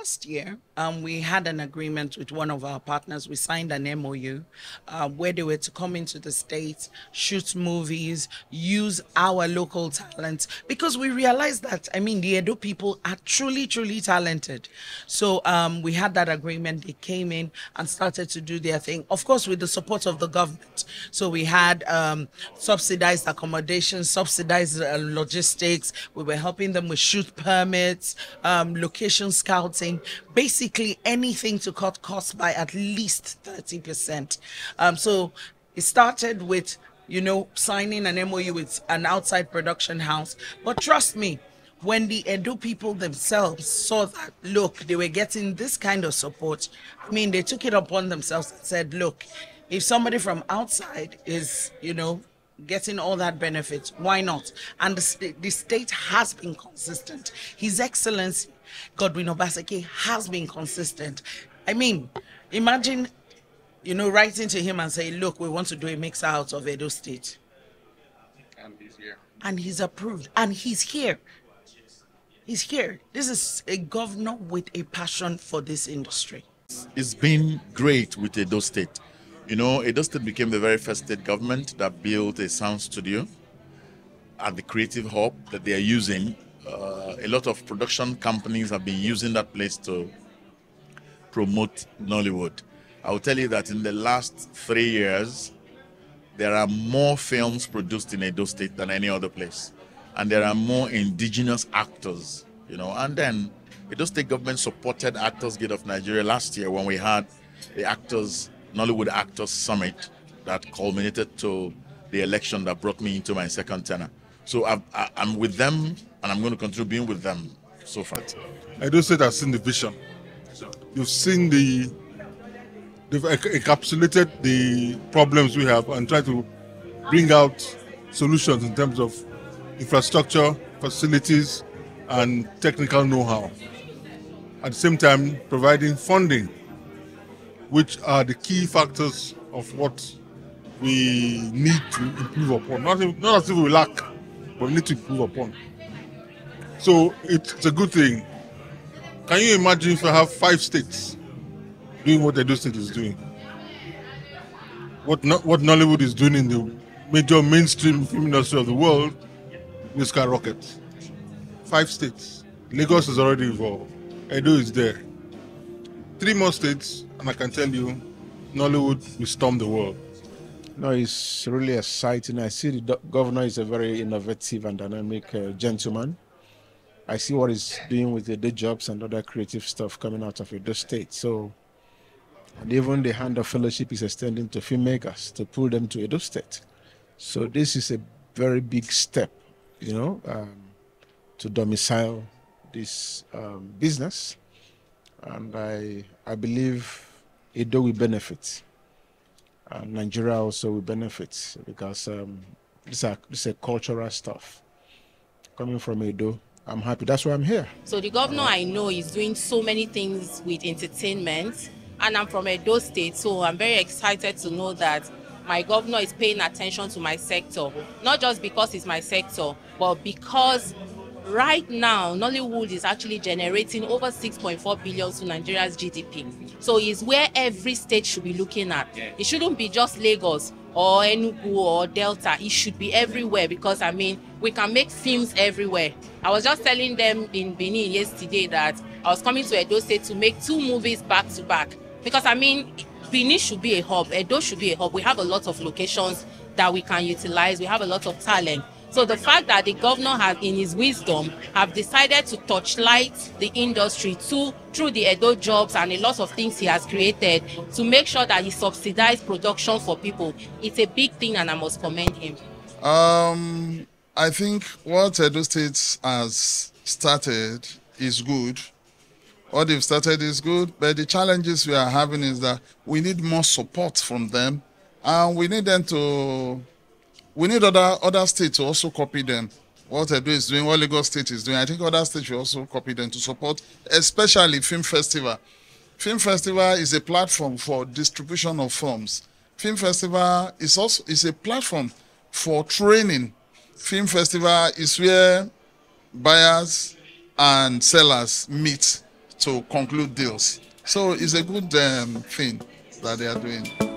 last year, um, we had an agreement with one of our partners. We signed an MOU uh, where they were to come into the States, shoot movies, use our local talent, because we realized that, I mean, the Edo people are truly, truly talented. So um, we had that agreement. They came in and started to do their thing, of course, with the support of the government. So we had um, subsidized accommodation, subsidized uh, logistics. We were helping them with shoot permits, um, location scouting, basically anything to cut costs by at least 30%. Um, so it started with, you know, signing an MOU with an outside production house. But trust me, when the Edo people themselves saw that, look, they were getting this kind of support, I mean, they took it upon themselves and said, look, if somebody from outside is, you know, getting all that benefit, why not? And the, st- the state has been consistent. His Excellency Godwin Obaseki has been consistent. I mean, imagine, you know, writing to him and say, look, we want to do a mix out of Edo State. And he's here. And he's approved. And he's here. He's here. This is a governor with a passion for this industry. It's been great with Edo State. You know, Edo State became the very first state government that built a sound studio at the Creative Hub that they are using. Uh, a lot of production companies have been using that place to promote Nollywood. I will tell you that in the last three years, there are more films produced in Edo State than any other place. And there are more indigenous actors, you know. And then Edo State government supported Actors Guild of Nigeria last year when we had the Actors, Nollywood Actors Summit that culminated to the election that brought me into my second tenure. So I've, I, I'm with them and I'm going to continue being with them so far. Edo State has seen the vision. You've seen the, they've encapsulated the problems we have and try to bring out solutions in terms of infrastructure, facilities, and technical know-how. At the same time, providing funding, which are the key factors of what we need to improve upon. Not, if- not as if we lack, but we need to improve upon. So it's a good thing. Can you imagine if I have five states doing what Edo State is doing? What no, what Nollywood is doing in the major mainstream film industry of the world will skyrocket. Five states. Lagos is already involved. Edo is there. Three more states, and I can tell you, Nollywood will storm the world. No, it's really exciting. I see the governor is a very innovative and dynamic uh, gentleman. I see what he's doing with the day jobs and other creative stuff coming out of Edo State. So, and even the hand of fellowship is extending to filmmakers to pull them to Edo State. So this is a very big step, you know, um, to domicile this um, business, and I I believe Edo will benefit and Nigeria also will benefit because um, this are is cultural stuff coming from Edo. I'm happy. That's why I'm here. So the governor I know is doing so many things with entertainment, and I'm from Edo State, so I'm very excited to know that my governor is paying attention to my sector, not just because it's my sector, but because right now Nollywood is actually generating over 6.4 billion to Nigeria's GDP. So it's where every state should be looking at. It shouldn't be just Lagos or Enugu or Delta. It should be everywhere because I mean we can make films everywhere. I was just telling them in Benin yesterday that I was coming to Edo State to make two movies back to back because I mean Benin should be a hub, Edo should be a hub. We have a lot of locations that we can utilize. We have a lot of talent. So the fact that the governor has, in his wisdom, have decided to touchlight the industry to through the Edo jobs and a lot of things he has created to make sure that he subsidize production for people, it's a big thing, and I must commend him. Um, I think what Edo State has started is good. What they've started is good, but the challenges we are having is that we need more support from them, and we need them to. We need other other states to also copy them. What Edo is doing, what Lagos State is doing. I think other states should also copy them to support, especially film festival. Film festival is a platform for distribution of films. Film festival is also is a platform for training. Film festival is where buyers and sellers meet to conclude deals. So it's a good um, thing that they are doing.